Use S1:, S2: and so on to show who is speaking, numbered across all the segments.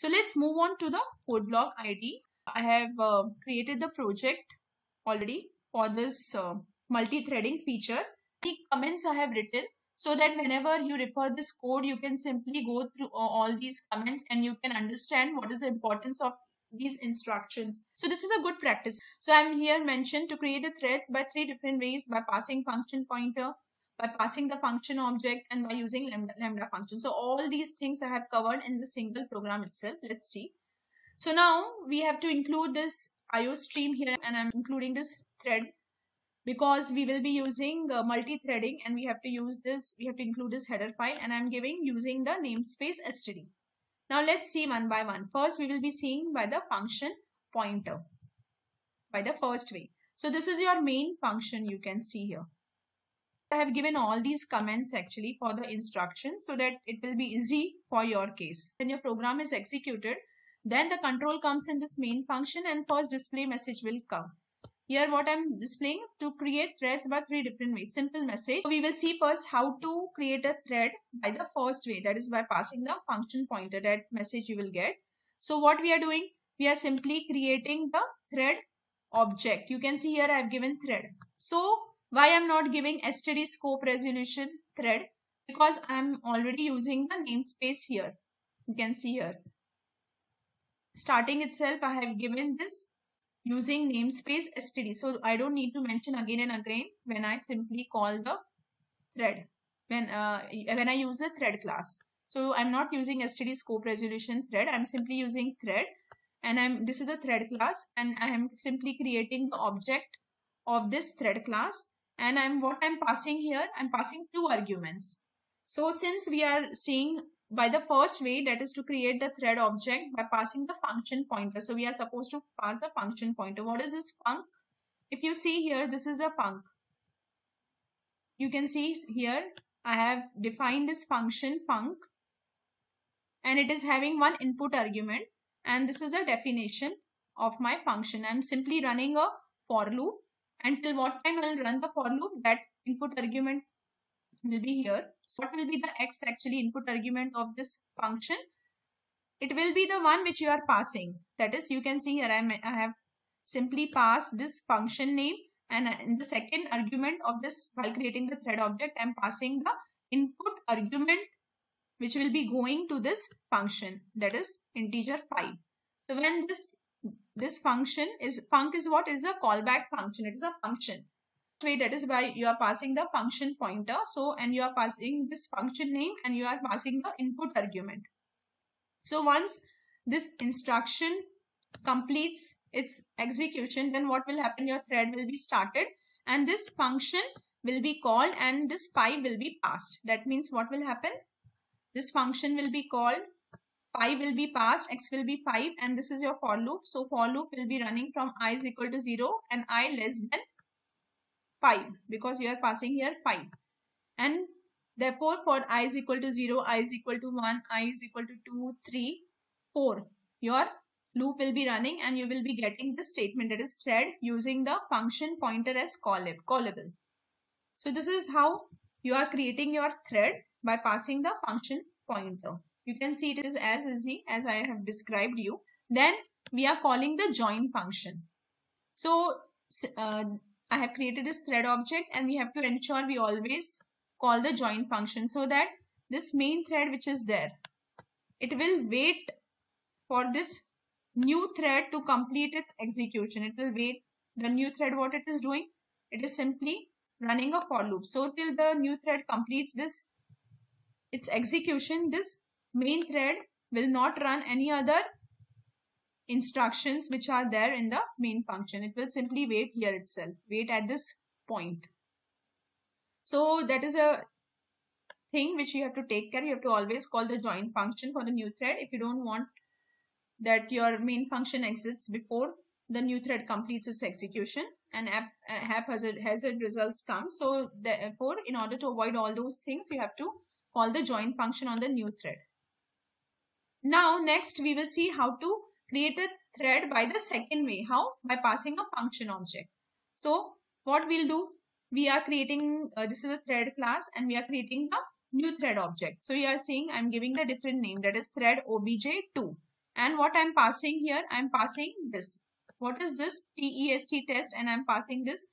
S1: So let's move on to the code block IDE. I have uh, created the project already for this uh, multi-threading feature. The comments I have written so that whenever you refer this code, you can simply go through all these comments and you can understand what is the importance of these instructions. So this is a good practice. So I'm here mentioned to create the threads by three different ways by passing function pointer, by passing the function object and by using lambda, lambda function. So all these things I have covered in the single program itself. Let's see. So now we have to include this IO stream here and I'm including this thread because we will be using uh, multi-threading and we have to use this, we have to include this header file and I'm giving using the namespace std. Now let's see one by one. First we will be seeing by the function pointer by the first way. So this is your main function you can see here. I have given all these comments actually for the instructions so that it will be easy for your case. When your program is executed, then the control comes in this main function and first display message will come. Here what I'm displaying to create threads by three different ways. Simple message. So we will see first how to create a thread by the first way that is by passing the function pointer that message you will get. So what we are doing? We are simply creating the thread object. You can see here I have given thread. So why I'm not giving std scope resolution thread? Because I'm already using the namespace here. You can see here. Starting itself, I have given this using namespace std. So I don't need to mention again and again when I simply call the thread. When, uh, when I use the thread class. So I'm not using std scope resolution thread. I'm simply using thread and I'm this is a thread class and I am simply creating the object of this thread class and I'm what I'm passing here, I'm passing two arguments. So since we are seeing by the first way that is to create the thread object by passing the function pointer. So we are supposed to pass the function pointer. What is this func? If you see here, this is a func. You can see here, I have defined this function func and it is having one input argument and this is a definition of my function. I'm simply running a for loop until what time I'll run the for loop that input argument will be here. So what will be the x actually input argument of this function? It will be the one which you are passing. That is you can see here I, I have simply passed this function name and in the second argument of this while creating the thread object I'm passing the input argument which will be going to this function that is integer 5. So when this this function is func is what? Is a callback function. It is a function. Way that is why you are passing the function pointer. So and you are passing this function name and you are passing the input argument. So once this instruction completes its execution then what will happen? Your thread will be started and this function will be called and this 5 will be passed. That means what will happen? This function will be called 5 will be passed, x will be 5 and this is your for loop. So for loop will be running from i is equal to 0 and i less than 5 because you are passing here 5. And therefore for i is equal to 0, i is equal to 1, i is equal to 2, 3, 4. Your loop will be running and you will be getting the statement that is thread using the function pointer as callable. So this is how you are creating your thread by passing the function pointer. You can see it is as easy as I have described you. Then we are calling the join function. So uh, I have created this thread object and we have to ensure we always call the join function so that this main thread which is there, it will wait for this new thread to complete its execution. It will wait the new thread what it is doing. It is simply running a for loop. So till the new thread completes this its execution, this main thread will not run any other instructions which are there in the main function. It will simply wait here itself, wait at this point. So that is a thing which you have to take care. You have to always call the join function for the new thread if you don't want that your main function exits before the new thread completes its execution and app, uh, haphazard hazard results come. So therefore, in order to avoid all those things, you have to call the join function on the new thread. Now next we will see how to create a thread by the second way. How? By passing a function object. So what we'll do? We are creating, uh, this is a thread class and we are creating a new thread object. So you are seeing I'm giving the different name that is thread obj2. and what I'm passing here, I'm passing this. What is this? TEST test and I'm passing this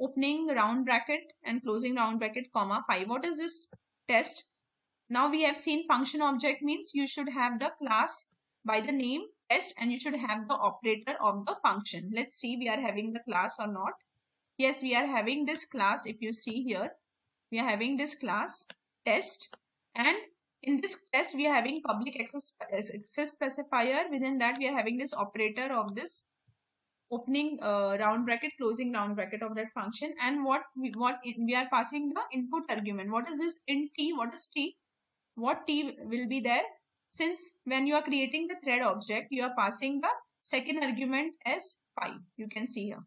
S1: opening round bracket and closing round bracket comma 5. What is this test? Now we have seen function object means you should have the class by the name test and you should have the operator of the function. Let's see we are having the class or not. Yes, we are having this class. If you see here, we are having this class test and in this test we are having public access, access specifier within that we are having this operator of this opening uh, round bracket closing round bracket of that function and what we, what we are passing the input argument what is this int t what is t what t will be there? Since when you are creating the thread object you are passing the second argument as 5 you can see here.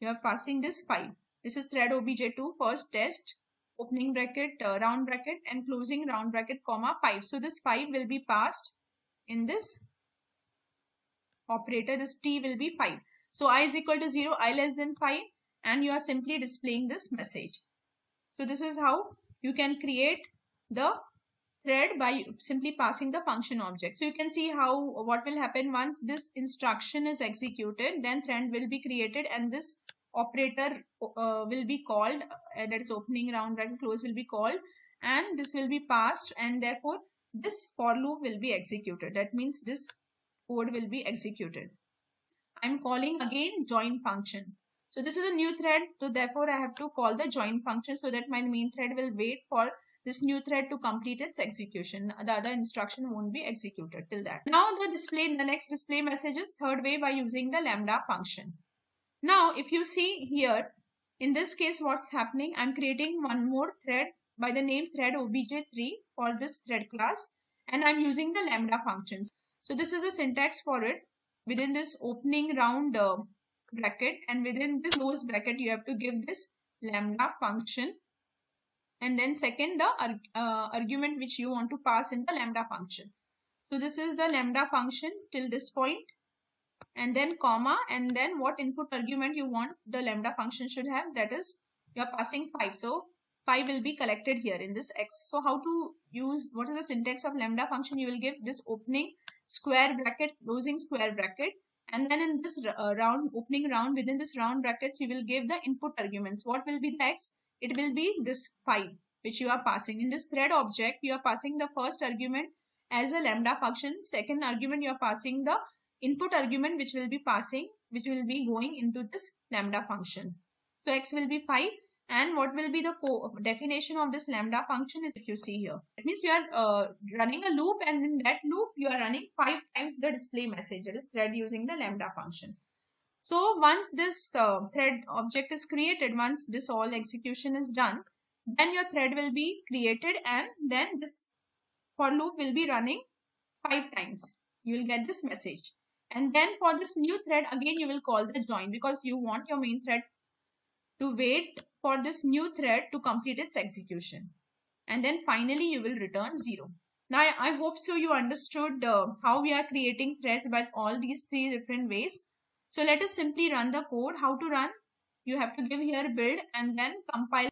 S1: You are passing this 5 this is thread obj2 first test opening bracket uh, round bracket and closing round bracket comma 5 so this 5 will be passed in this operator. This t will be 5 so i is equal to 0 i less than 5 and you are simply displaying this message. So this is how you can create the thread by simply passing the function object. So you can see how what will happen once this instruction is executed then thread will be created and this operator uh, will be called uh, that is opening round bracket close will be called and this will be passed and therefore this for loop will be executed. That means this code will be executed. I'm calling again join function. So this is a new thread. So therefore i have to call the join function so that my main thread will wait for this new thread to complete its execution the other instruction won't be executed till that now the display the next display message is third way by using the lambda function now, if you see here, in this case, what's happening, I'm creating one more thread by the name thread obj3 for this thread class and I'm using the lambda functions. So this is a syntax for it. Within this opening round uh, bracket and within this close bracket, you have to give this lambda function and then second the uh, argument which you want to pass in the lambda function. So this is the lambda function till this point and then comma and then what input argument you want the lambda function should have that is you're passing 5 so 5 will be collected here in this x. So how to use what is the syntax of lambda function? You will give this opening square bracket closing square bracket and then in this uh, round opening round within this round brackets you will give the input arguments. What will be the x it will be this 5 which you are passing. In this thread object you are passing the first argument as a lambda function. Second argument you are passing the input argument which will be passing which will be going into this lambda function. So x will be 5 and what will be the definition of this lambda function is if you see here. It means you are uh, running a loop and in that loop you are running five times the display message that is thread using the lambda function so once this uh, thread object is created once this all execution is done then your thread will be created and then this for loop will be running five times. You will get this message. And then for this new thread again you will call the join because you want your main thread to wait for this new thread to complete its execution. And then finally you will return 0 now i hope so you understood uh, how we are creating threads by all these three different ways so let us simply run the code. How to run? You have to give here build and then compile.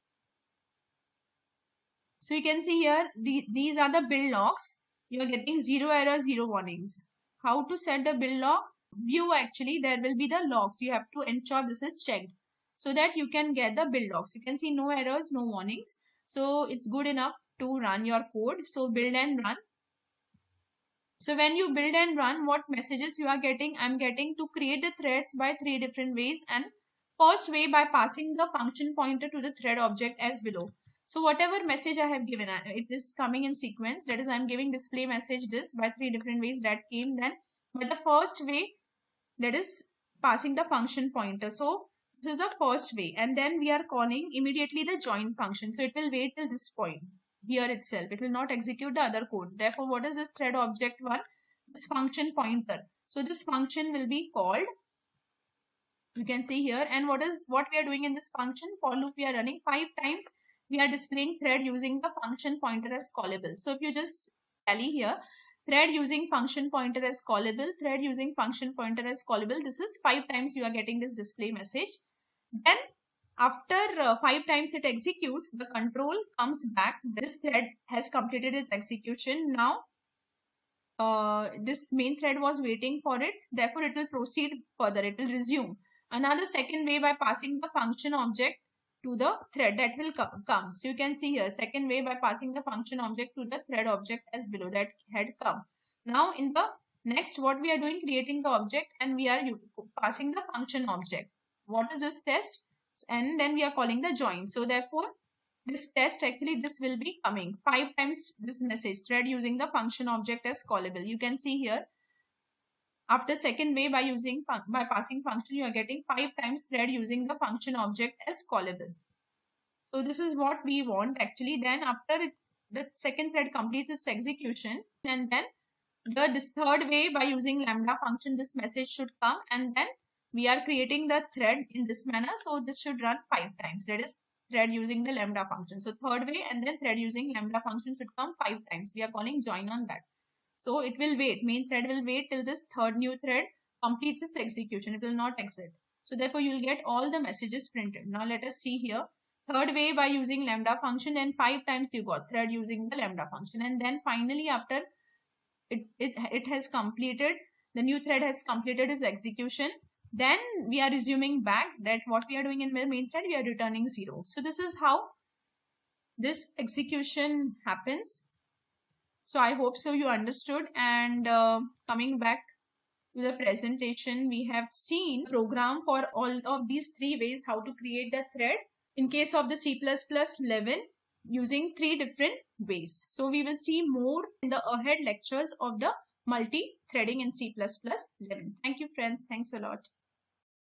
S1: So you can see here the, these are the build logs. You are getting zero error zero warnings. How to set the build log? View actually there will be the logs. You have to ensure this is checked so that you can get the build logs. You can see no errors no warnings. So it's good enough to run your code. So build and run so when you build and run what messages you are getting i'm getting to create the threads by three different ways and first way by passing the function pointer to the thread object as below so whatever message I have given, uh, it is coming in sequence. That is, I'm giving display message this by three different ways that came then. But the first way, that is passing the function pointer. So this is the first way. And then we are calling immediately the join function. So it will wait till this point here itself. It will not execute the other code. Therefore, what is this thread object one? This function pointer. So this function will be called you can see here and what is what we are doing in this function for loop we are running five times we are displaying thread using the function pointer as callable. So if you just tally here, thread using function pointer as callable, thread using function pointer as callable, this is five times you are getting this display message. Then after uh, five times it executes, the control comes back. This thread has completed its execution. Now uh, this main thread was waiting for it. Therefore, it will proceed further. It will resume. Another second way by passing the function object to the thread that will come. So you can see here second way by passing the function object to the thread object as below that had come. Now in the next what we are doing creating the object and we are passing the function object. What is this test? And then we are calling the join. So therefore this test actually this will be coming five times this message thread using the function object as callable. You can see here after second way by using by passing function, you are getting five times thread using the function object as callable. So this is what we want actually. Then after it, the second thread completes its execution and then the this third way by using lambda function, this message should come and then we are creating the thread in this manner. So this should run five times. That is thread using the lambda function. So third way and then thread using lambda function should come five times. We are calling join on that. So it will wait, main thread will wait till this third new thread completes its execution. It will not exit. So therefore you will get all the messages printed. Now let us see here. Third way by using lambda function and five times you got thread using the lambda function. And then finally after it, it, it has completed, the new thread has completed its execution. Then we are resuming back that what we are doing in the main thread, we are returning zero. So this is how this execution happens so I hope so you understood and uh, coming back to the presentation, we have seen program for all of these three ways how to create the thread in case of the C++ 11, using three different ways. So we will see more in the ahead lectures of the multi-threading in C++ 11. Thank you friends. Thanks a lot.